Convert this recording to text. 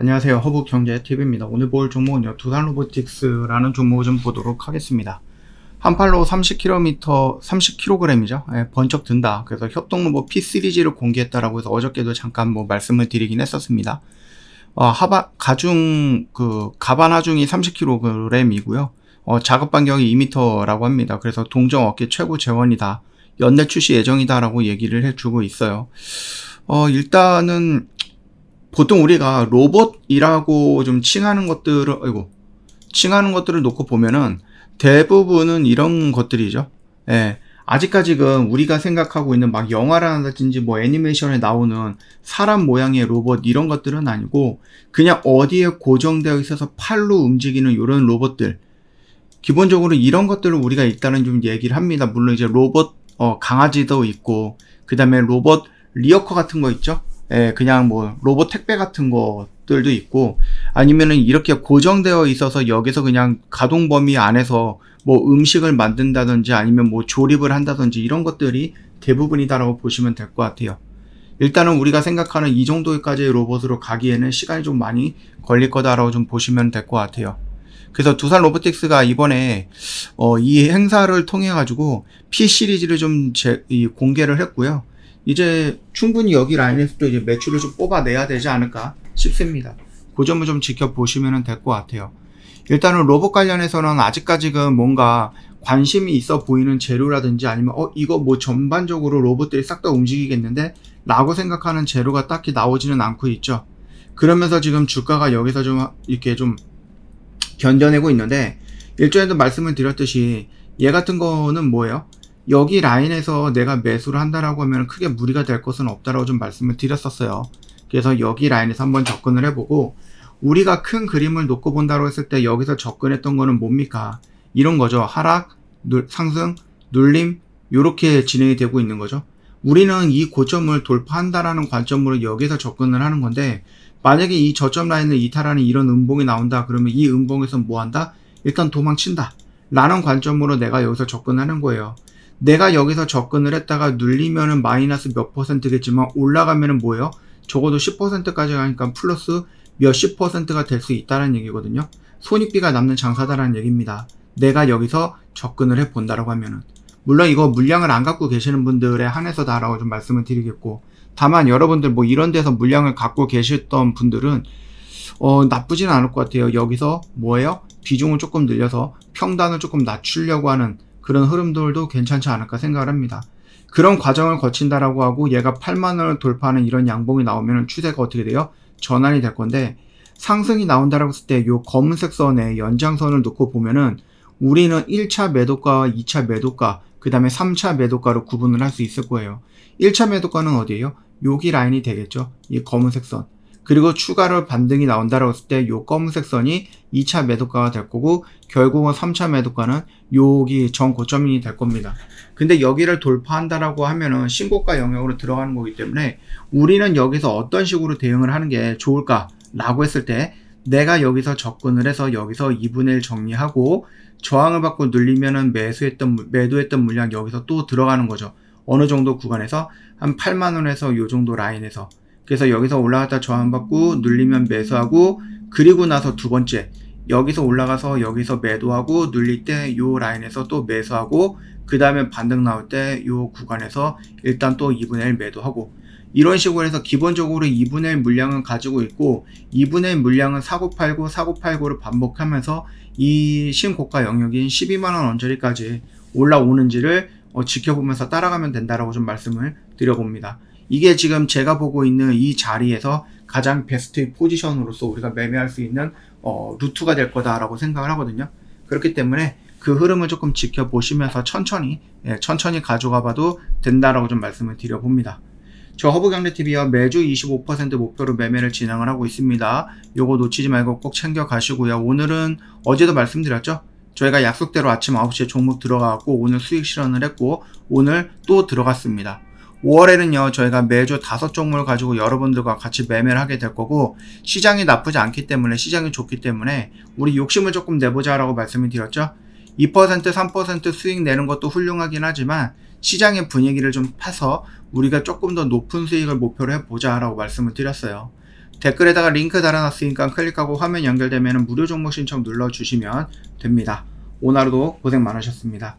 안녕하세요. 허브경제TV입니다. 오늘 볼 종목은요. 두산로보틱스라는 종목을 좀 보도록 하겠습니다. 한 팔로 30km, 30kg이죠. 예, 번쩍 든다. 그래서 협동로봇 P 시리즈를 공개했다라고 해서 어저께도 잠깐 뭐 말씀을 드리긴 했었습니다. 어, 하바, 가중, 그, 가반 하중이 30kg이고요. 어, 작업 반경이 2m라고 합니다. 그래서 동정 어깨 최고 재원이다. 연내 출시 예정이다라고 얘기를 해주고 있어요. 어, 일단은 보통 우리가 로봇이라고 좀 칭하는 것들을, 아이고, 칭하는 것들을 놓고 보면은 대부분은 이런 것들이죠. 예. 아직까지 지금 우리가 생각하고 있는 막 영화라든지 뭐 애니메이션에 나오는 사람 모양의 로봇 이런 것들은 아니고 그냥 어디에 고정되어 있어서 팔로 움직이는 이런 로봇들. 기본적으로 이런 것들을 우리가 일단은 좀 얘기를 합니다. 물론 이제 로봇 어, 강아지도 있고 그 다음에 로봇 리어커 같은 거 있죠. 예, 그냥 뭐 로봇 택배 같은 것들도 있고 아니면은 이렇게 고정되어 있어서 여기서 그냥 가동 범위 안에서 뭐 음식을 만든다든지 아니면 뭐 조립을 한다든지 이런 것들이 대부분이다라고 보시면 될 것 같아요. 일단은 우리가 생각하는 이 정도까지의 로봇으로 가기에는 시간이 좀 많이 걸릴 거다라고 좀 보시면 될 것 같아요. 그래서 두산 로보틱스가 이번에 어, 이 행사를 통해 가지고 P 시리즈를 좀 제, 공개를 했고요. 이제 충분히 여기 라인에서도 이제 매출을 좀 뽑아내야 되지 않을까 싶습니다. 그 점을 좀 지켜보시면 될 것 같아요. 일단은 로봇 관련해서는 아직까지는 뭔가 관심이 있어 보이는 재료라든지 아니면 어 이거 뭐 전반적으로 로봇들이 싹 다 움직이겠는데 라고 생각하는 재료가 딱히 나오지는 않고 있죠. 그러면서 지금 주가가 여기서 좀 이렇게 좀 견뎌내고 있는데 일전에도 말씀을 드렸듯이 얘 같은 거는 뭐예요? 여기 라인에서 내가 매수를 한다라고 하면 크게 무리가 될 것은 없다라고 좀 말씀을 드렸었어요. 그래서 여기 라인에서 한번 접근을 해보고 우리가 큰 그림을 놓고 본다고 했을 때 여기서 접근했던 거는 뭡니까? 이런 거죠. 하락, 눌, 상승, 눌림 이렇게 진행이 되고 있는 거죠. 우리는 이 고점을 돌파한다라는 관점으로 여기서 접근을 하는 건데 만약에 이 저점 라인을 이탈하는 이런 음봉이 나온다 그러면 이 음봉에서 뭐 한다? 일단 도망친다 라는 관점으로 내가 여기서 접근하는 거예요. 내가 여기서 접근을 했다가 눌리면은 마이너스 몇 퍼센트겠지만 올라가면은 뭐예요? 적어도 10%까지 가니까 플러스 몇십 퍼센트가 될 수 있다는 얘기거든요. 손익비가 남는 장사다라는 얘기입니다. 내가 여기서 접근을 해 본다라고 하면은 물론 이거 물량을 안 갖고 계시는 분들에 한해서다라고 좀 말씀을 드리겠고 다만 여러분들 뭐 이런 데서 물량을 갖고 계셨던 분들은 어 나쁘진 않을 것 같아요. 여기서 뭐예요? 비중을 조금 늘려서 평단을 조금 낮추려고 하는 그런 흐름들도 괜찮지 않을까 생각을 합니다. 그런 과정을 거친다라고 하고 얘가 8만원을 돌파하는 이런 양봉이 나오면 추세가 어떻게 돼요? 전환이 될 건데 상승이 나온다라고 했을 때 이 검은색 선에 연장선을 놓고 보면은 우리는 1차 매도가와 2차 매도가 그 다음에 3차 매도가로 구분을 할 수 있을 거예요. 1차 매도가는 어디예요? 여기 라인이 되겠죠. 이 검은색 선. 그리고 추가로 반등이 나온다라고 했을 때이 검은색 선이 2차 매도가가 될 거고 결국은 3차 매도가는 여기 전 고점이 될 겁니다. 근데 여기를 돌파한다라고 하면은 신고가 영역으로 들어가는 거기 때문에 우리는 여기서 어떤 식으로 대응을 하는 게 좋을까라고 했을 때 내가 여기서 접근을 해서 여기서 2분의 1 정리하고 저항을 받고 눌리면은 매수했던 매도했던 물량 여기서 또 들어가는 거죠. 어느 정도 구간에서 한 8만 원에서 요 정도 라인에서 그래서 여기서 올라갔다 저항받고 눌리면 매수하고 그리고 나서 두 번째 여기서 올라가서 여기서 매도하고 눌릴 때 요 라인에서 또 매수하고 그 다음에 반등 나올 때 요 구간에서 일단 또 2분의 1 매도하고 이런 식으로 해서 기본적으로 2분의 1 물량은 가지고 있고 2분의 1 물량은 사고 팔고 사고 팔고를 반복하면서 이 신고가 영역인 12만원 언저리까지 올라오는지를 어, 지켜보면서 따라가면 된다라고 좀 말씀을 드려봅니다. 이게 지금 제가 보고 있는 이 자리에서 가장 베스트 포지션으로서 우리가 매매할 수 있는 어, 루트가 될 거다라고 생각을 하거든요. 그렇기 때문에 그 흐름을 조금 지켜보시면서 천천히 예, 천천히 가져가 봐도 된다라고 좀 말씀을 드려봅니다. 저 허브경제TV와 매주 25% 목표로 매매를 진행을 하고 있습니다. 요거 놓치지 말고 꼭 챙겨 가시고요. 오늘은 어제도 말씀드렸죠? 저희가 약속대로 아침 9시에 종목 들어가고 오늘 수익 실현을 했고 오늘 또 들어갔습니다. 5월에는요 저희가 매주 다섯 종목을 가지고 여러분들과 같이 매매를 하게 될 거고 시장이 나쁘지 않기 때문에 시장이 좋기 때문에 우리 욕심을 조금 내보자 라고 말씀을 드렸죠 2% 3% 수익 내는 것도 훌륭하긴 하지만 시장의 분위기를 좀 파서 우리가 조금 더 높은 수익을 목표로 해보자 라고 말씀을 드렸어요 댓글에다가 링크 달아놨으니까 클릭하고 화면 연결되면 무료 종목 신청 눌러주시면 됩니다. 오늘 하루도 고생 많으셨습니다.